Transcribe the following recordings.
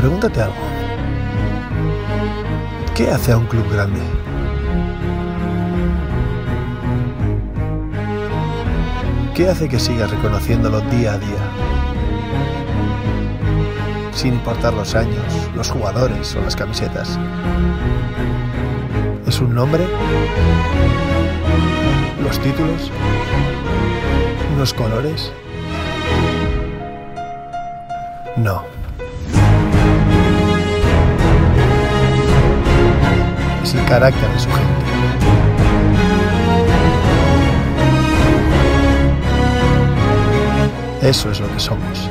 Pregúntate algo. ¿Qué hace a un club grande? ¿Qué hace que sigas reconociéndolo día a día? Sin importar los años, los jugadores o las camisetas. ¿Es un nombre? ¿Los títulos? ¿Unos colores? No. Carácter de su gente. Eso es lo que somos.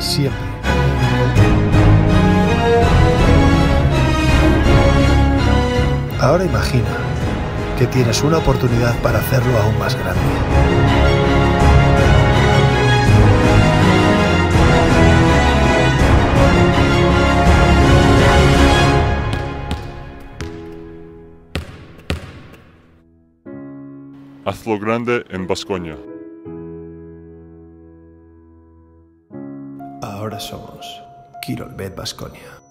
Siempre. Ahora imagina que tienes una oportunidad para hacerlo aún más grande. Hazlo grande en Vascoña. Ahora somos Kirolbet Basconia.